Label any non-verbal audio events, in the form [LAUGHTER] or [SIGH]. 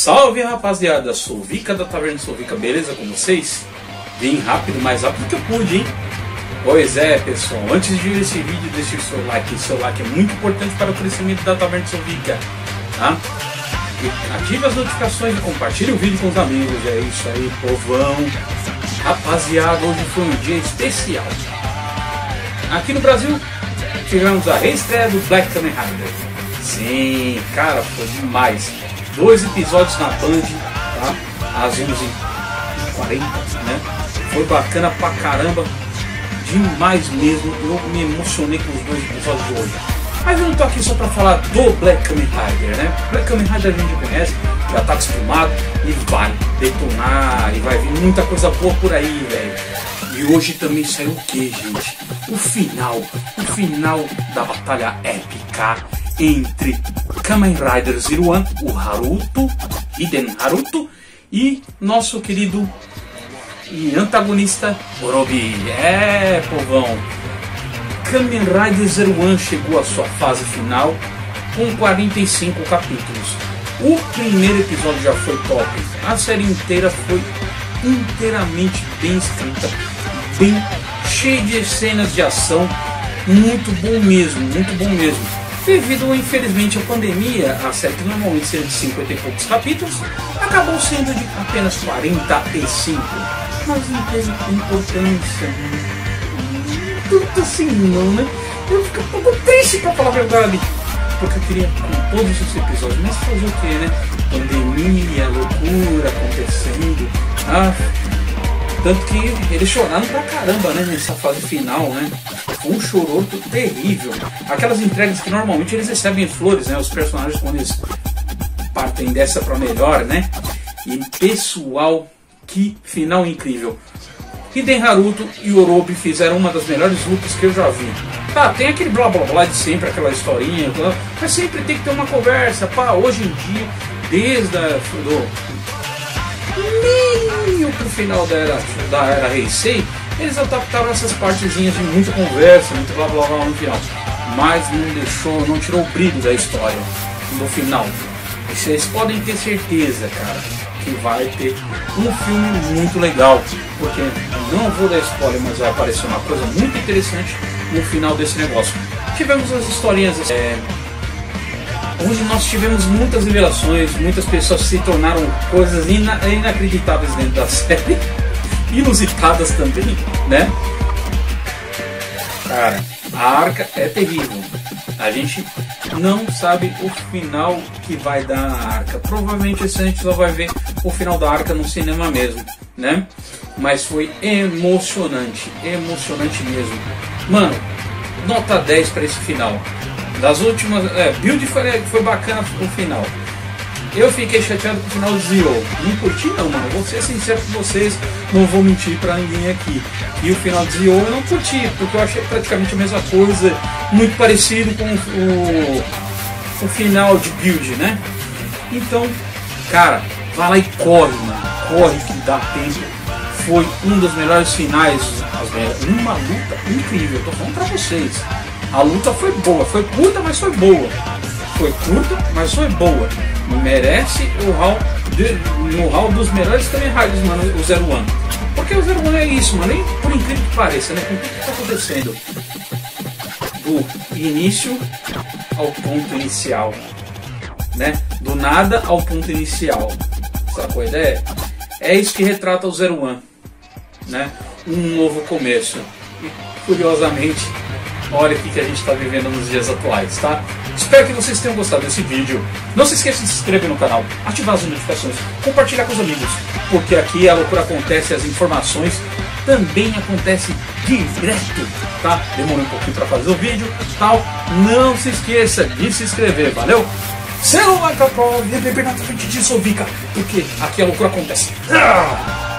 Salve rapaziada, sou Vika da Taverna Sovica, beleza com vocês? Vim rápido, mais rápido que eu pude, hein? Pois é, pessoal, antes de ver esse vídeo, deixe o seu like, o seu like é muito importante para o crescimento da Taverna Sovica, tá? E ative as notificações e compartilhe o vídeo com os amigos, é isso aí, povão. Rapaziada, hoje foi um dia especial. Aqui no Brasil, tivemos a reestreia do Black Kamen Rider. Sim, cara, foi demais dois episódios na Band, tá? Às 11h40, né? Foi bacana pra caramba, demais mesmo. Eu me emocionei com os dois episódios de hoje. Mas eu não tô aqui só pra falar do Black Kamen Rider, né? Black Kamen Rider a gente conhece, já tá acostumado e vai detonar e vai vir muita coisa boa por aí, velho. E hoje também saiu o que, gente? O final, o final da batalha épica entre Kamen Rider Zero One, o Haruto, Hiden Haruto, e nosso querido e antagonista Orobi. É, povão! Kamen Rider Zero One chegou à sua fase final com 45 capítulos. O primeiro episódio já foi top, a série inteira foi inteiramente bem escrita, bem cheia de cenas de ação, muito bom mesmo, muito bom mesmo. Devido, infelizmente, à pandemia, a série que normalmente seria de 50 e poucos capítulos, acabou sendo de apenas 45. Mas não teve importância. Tanto assim não, né? Eu fico um pouco triste pra falar a verdade. Porque eu queria com todos os episódios, mas fazer o que, né? Pandemia, loucura acontecendo. Ah, tanto que eles choraram pra caramba, né? Nessa fase final, né? Um choroto terrível. Aquelas entregas que normalmente eles recebem flores, né? Os personagens quando eles partem dessa pra melhor, né? E pessoal, que final incrível. Hiden Haruto e Orobi fizeram uma das melhores lutas que eu já vi. Tá, tem aquele blá blá blá de sempre, aquela historinha, mas sempre tem que ter uma conversa. Pá, hoje em dia, desde a, do, meio pro final da era, da era Heisei, eles adaptaram essas partezinhas de muita conversa, muito blá blá blá no final. Mas não deixou, não tirou o brilho da história no final. E vocês podem ter certeza, cara, que vai ter um filme muito legal. Porque não vou dar spoiler, mas vai aparecer uma coisa muito interessante no final desse negócio. Tivemos as historinhas. É, onde nós tivemos muitas revelações, muitas pessoas se tornaram coisas ina inacreditáveis dentro da [LAUGHS] série, inusitadas também, né? Cara, a arca é terrível. A gente não sabe o final que vai dar a arca. Provavelmente esse a gente só vai ver o final da arca no cinema mesmo, né? Mas foi emocionante, emocionante mesmo. Mano, nota 10 para esse final. Das últimas. É, build foi, foi bacana no final. Eu fiquei chateado com o final de Zero. Não curti não, mano. Vou ser sincero com vocês, não vou mentir pra ninguém aqui. E o final de Zero eu não curti, porque eu achei praticamente a mesma coisa, muito parecido com o, o final de Build, né? Então, cara, vai lá e corre, mano. Corre que dá tempo. Foi um dos melhores finais. Uma luta incrível, tô falando pra vocês. A luta foi boa, foi curta, mas foi boa. Foi curta, mas foi boa. Merece o hall, de, no hall dos melhores Kamen Riders, mano, o Zero One. Porque o Zero One é isso, mano, e por incrível que pareça, né? O que está acontecendo? Do início ao ponto inicial. Né? Do nada ao ponto inicial. Sacou a ideia? É isso que retrata o Zero One. Né? Um novo começo. E curiosamente olha o que a gente está vivendo nos dias atuais, tá? Espero que vocês tenham gostado desse vídeo. Não se esqueça de se inscrever no canal, ativar as notificações, compartilhar com os amigos, porque aqui a loucura acontece, as informações também acontecem direto, tá? Demorou um pouquinho para fazer o vídeo, tal. Não se esqueça de se inscrever, valeu? A prova e beber na frente disso, Vika, porque aqui a loucura acontece. Ah!